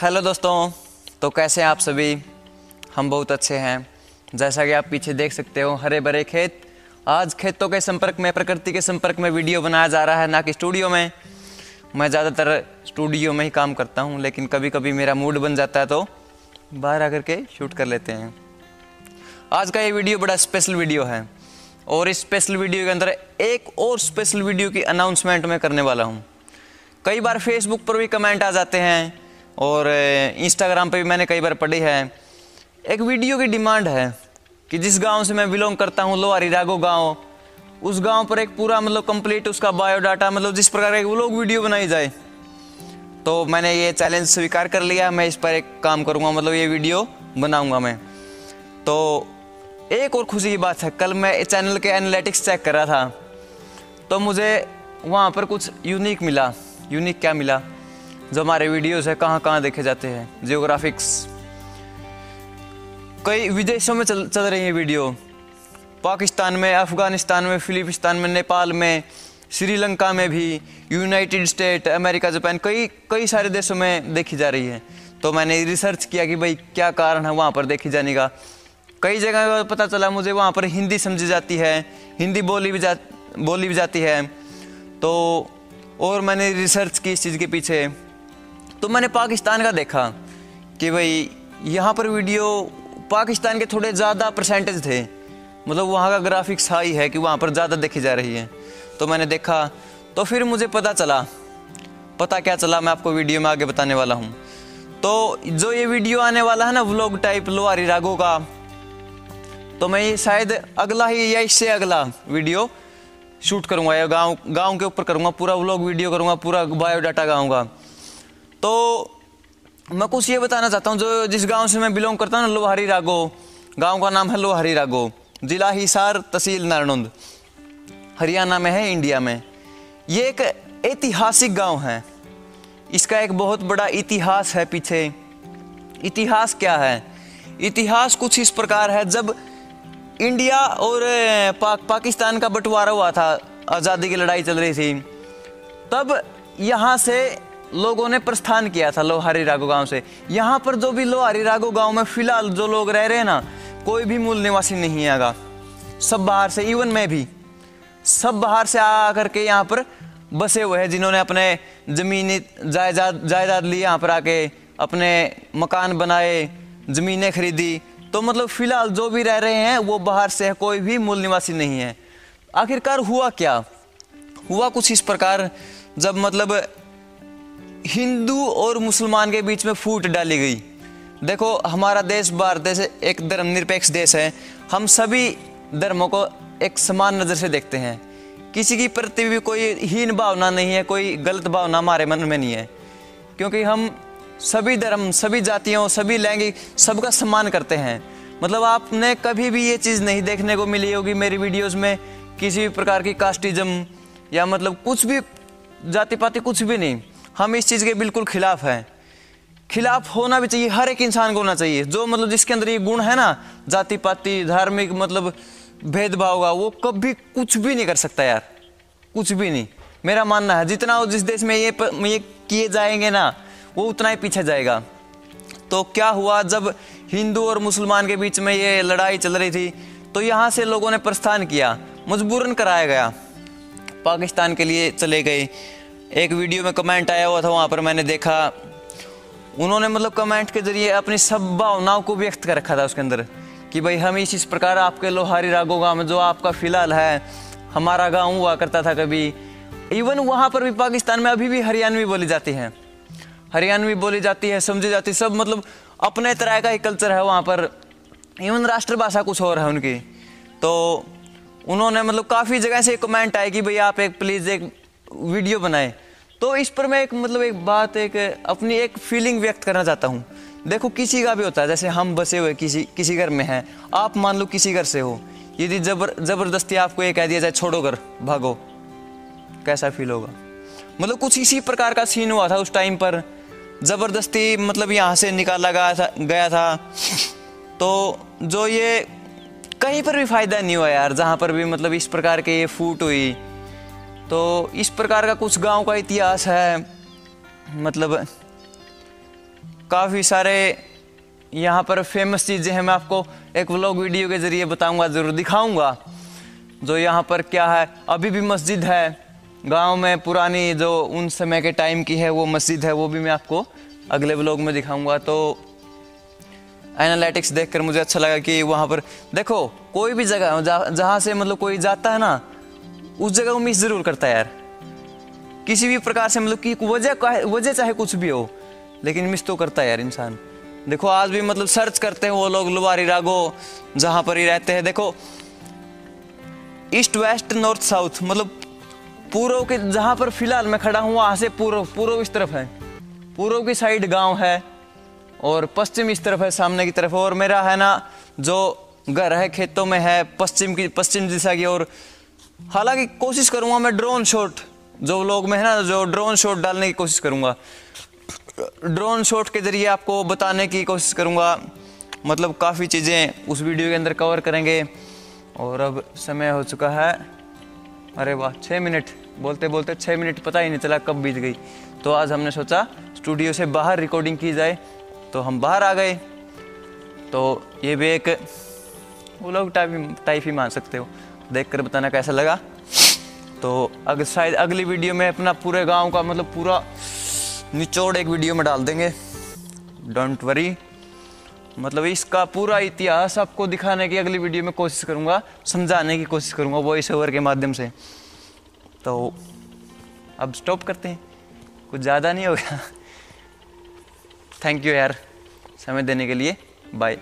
Hello दोस्तों तो कैसे हैं आप सभी? हम बहुत अच्छे हैं। जैसा कि आप पीछे देख सकते हो हरे भरे खेत। आज खेतों के संपर्क में, प्रकृति के संपर्क में वीडियो बनाया जा रहा है, ना कि स्टूडियो में। मैं ज़्यादातर स्टूडियो में ही काम करता हूँ, लेकिन कभी कभी मेरा मूड बन जाता है तो बाहर आकर के शूट कर लेते हैं। आज का ये वीडियो बड़ा स्पेशल वीडियो है और इस स्पेशल वीडियो के अंदर एक और स्पेशल वीडियो की अनाउंसमेंट मैं करने वाला हूँ। कई बार फेसबुक पर भी कमेंट आ जाते हैं और इंस्टाग्राम पे भी मैंने कई बार पढ़ी है। एक वीडियो की डिमांड है कि जिस गाँव से मैं बिलोंग करता हूँ, लोहारी रागो गाँव, उस गाँव पर एक पूरा मतलब कंप्लीट उसका बायोडाटा मतलब जिस प्रकार का लोग वीडियो बनाई जाए। तो मैंने ये चैलेंज स्वीकार कर लिया, मैं इस पर एक काम करूँगा मतलब ये वीडियो बनाऊँगा मैं। तो एक और खुशी की बात है, कल मैं चैनल के एनालिटिक्स चेक कर रहा था तो मुझे वहाँ पर कुछ यूनिक मिला। यूनिक क्या मिला? जो हमारे वीडियोस है, कहाँ कहाँ देखे जाते हैं जियोग्राफिक्स कई विदेशों में चल चल रही है वीडियो पाकिस्तान में, अफ़गानिस्तान में, फिलिपिस्तान में, नेपाल में, श्रीलंका में भी यूनाइटेड स्टेट अमेरिका जापान कई कई सारे देशों में देखी जा रही है। तो मैंने रिसर्च किया कि भाई, क्या कारण है वहाँ पर देखी जाने का। कई जगह पता चला, मुझे वहाँ पर हिंदी समझी जाती है, हिंदी बोली भी जा बोली भी जाती है। तो और मैंने रिसर्च की इस चीज़ के पीछे। तो मैंने पाकिस्तान का देखा कि भाई, यहाँ पर वीडियो पाकिस्तान के थोड़े ज़्यादा परसेंटेज थे। मतलब वहाँ का ग्राफिक्स हाई है कि वहाँ पर ज़्यादा देखी जा रही है। तो मैंने देखा तो फिर मुझे पता चला। पता क्या चला, मैं आपको वीडियो में आगे बताने वाला हूँ। तो जो ये वीडियो आने वाला है ना व्लॉग टाइप लोहारी रागों का तो मैं ये शायद अगला ही या इससे अगला वीडियो शूट करूँगा या गाँव गाँव के ऊपर करूँगा, पूरा व्लॉग वीडियो करूँगा, पूरा बायोडाटा गाँव का तो मैं कुछ ये बताना चाहता हूँ, जो जिस गाँव से मैं बिलोंग करता हूँ ना, लोहारी रागो, गाँव का नाम है लोहारी रागो, जिला हिसार तहसील नारनुंद हरियाणा में है, इंडिया में। ये एक ऐतिहासिक गाँव है। इसका एक बहुत बड़ा इतिहास है पीछे। इतिहास क्या है? इतिहास कुछ इस प्रकार है, जब इंडिया और पाक पाकिस्तान का बंटवारा हुआ था, आज़ादी की लड़ाई चल रही थी, तब यहाँ से लोगों ने प्रस्थान किया था लोहारी रागो गाँव से। यहाँ पर जो भी लोहारी रागो गाँव में फ़िलहाल जो लोग रह रहे हैं ना, कोई भी मूल निवासी नहीं आगा सब बाहर से, इवन मैं भी, सब बाहर से आ करके यहाँ पर बसे हुए हैं, जिन्होंने अपने ज़मीनी जायदाद जायदाद ली, यहाँ पर आके अपने मकान बनाए, ज़मीनें खरीदी। तो मतलब फ़िलहाल जो भी रह रहे हैं, वो बाहर से है, कोई भी मूल निवासी नहीं है। आखिरकार हुआ क्या? हुआ कुछ इस प्रकार, जब मतलब हिंदू और मुसलमान के बीच में फूट डाली गई। देखो, हमारा देश भारत देश एक धर्मनिरपेक्ष देश है। हम सभी धर्मों को एक समान नज़र से देखते हैं। किसी की प्रति भी कोई हीन भावना नहीं है, कोई गलत भावना हमारे मन में नहीं है। क्योंकि हम सभी धर्म, सभी जातियों, सभी लैंगिक, सबका सम्मान करते हैं। मतलब आपने कभी भी ये चीज़ नहीं देखने को मिली होगी मेरी वीडियोस में, किसी भी प्रकार की कास्टिज्म या मतलब कुछ भी जाति पाति कुछ भी नहीं। हम इस चीज़ के बिल्कुल खिलाफ हैं। खिलाफ होना भी चाहिए हर एक इंसान को होना चाहिए। जो मतलब जिसके अंदर ये गुण है ना जाति पाति धार्मिक मतलब भेदभाव का वो कभी कुछ भी नहीं कर सकता यार। कुछ भी नहीं। मेरा मानना है जितना जिस देश में ये प, ये किए जाएँगे ना वो उतना ही पीछे जाएगा। तो क्या हुआ जब हिंदू और मुसलमान के बीच में ये लड़ाई चल रही थी तो यहाँ से लोगों ने प्रस्थान किया मजबूरन कराया गया। पाकिस्तान के लिए चले गए। एक वीडियो में कमेंट आया हुआ था, वहाँ पर मैंने देखा, उन्होंने मतलब कमेंट के ज़रिए अपनी सब भावनाओं को व्यक्त कर रखा था उसके अंदर, कि भाई हम इस प्रकार आपके लोहारी रागो गाँव में जो आपका फ़िलहाल है, हमारा गाँव हुआ करता था कभी। इवन वहाँ पर भी पाकिस्तान में अभी भी हरियाणवी बोली जाती है। हरियाणवी बोली जाती है, समझी जाती, सब मतलब अपने तरह का ही कल्चर है वहाँ पर। इवन राष्ट्रभाषा कुछ और है उनकी। तो उन्होंने मतलब काफ़ी जगह से कमेंट आए कि भाई आप एक प्लीज़ एक वीडियो बनाए। तो इस पर मैं एक मतलब एक बात, एक, अपनी एक फीलिंग व्यक्त करना चाहता हूँ। देखो, किसी का भी होता है, जैसे हम बसे हुए किसी किसी घर में हैं, आप मान लो किसी घर से हो, यदि जबर, ज़बरदस्ती आपको ये कह दिया जाए, छोड़ो घर, भागो, कैसा फील होगा? मतलब कुछ इसी प्रकार का सीन हुआ था उस टाइम पर, ज़बरदस्ती मतलब यहाँ से निकाला गया था गया था। तो जो ये, कहीं पर भी फ़ायदा नहीं हुआ यार, जहाँ पर भी मतलब इस प्रकार के ये फूट हुई तो इस प्रकार का कुछ गाँव का इतिहास है। मतलब काफ़ी सारे यहाँ पर फ़ेमस चीज़ें हैं। मैं आपको एक व्लॉग वीडियो के ज़रिए बताऊँगा, ज़रूर दिखाऊँगा। जो यहाँ पर क्या है, अभी भी मस्जिद है। गाँव में पुरानी जो उन समय के टाइम की है, वो मस्जिद है, वो भी मैं आपको अगले व्लॉग में दिखाऊँगा। तो एनालिटिक्स देखकर मुझे अच्छा लगा कि वहाँ पर देखो, कोई भी जगह, जहाँ से मतलब कोई जाता है ना उस जगह को मिस ज़रूर करता है यार। किसी भी प्रकार से मतलब कि वजह वजह चाहे कुछ भी हो, लेकिन मिस तो करता है यार इंसान। देखो, आज भी मतलब सर्च करते हैं वो लोग, लुबारी, रागो, जहाँ पर ही रहते हैं। देखो ईस्ट वेस्ट नॉर्थ साउथ मतलब पूर्व के जहाँ पर फ़िलहाल मैं खड़ा हूँ, वहाँ से पूर्व पूर्व इस तरफ़ है। पूर्व की साइड गाँव है और पश्चिम इस तरफ़ है, सामने की तरफ़। और मेरा है ना, जो घर है, खेतों में है, पश्चिम की, पश्चिम दिशा की और हालाँकि कोशिश करूँगा मैं ड्रोन शॉट जो लोग में है ना, जो ड्रोन शॉट डालने की कोशिश करूँगा। ड्रोन शॉट के ज़रिए आपको बताने की कोशिश करूँगा। मतलब काफ़ी चीज़ें उस वीडियो के अंदर कवर करेंगे। और अब समय हो चुका है। अरे वाह छः मिनट बोलते बोलते छः मिनट पता ही नहीं चला कब बीत गई। तो आज हमने सोचा स्टूडियो से बाहर रिकॉर्डिंग की जाए। तो हम बाहर आ गए। तो ये भी एक वो टाइप टाइप ही मान सकते हो। देख कर बताना कैसा लगा। तो अगर शायद अगली वीडियो में अपना पूरे गाँव का मतलब पूरा निचोड़ एक वीडियो में डाल देंगे। डोंट वरी मतलब इसका पूरा इतिहास आपको दिखाने की अगली वीडियो में कोशिश करूँगा, समझाने की कोशिश करूँगा वॉइस ओवर के माध्यम से। तो अब स्टॉप करते हैं। कुछ ज़्यादा नहीं हो गया थैंक यू यार, समय देने के लिए। बाय